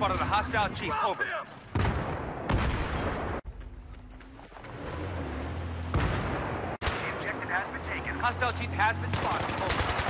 spotted a hostile jeep. Over. The objective has been taken. Hostile jeep has been spotted. Over.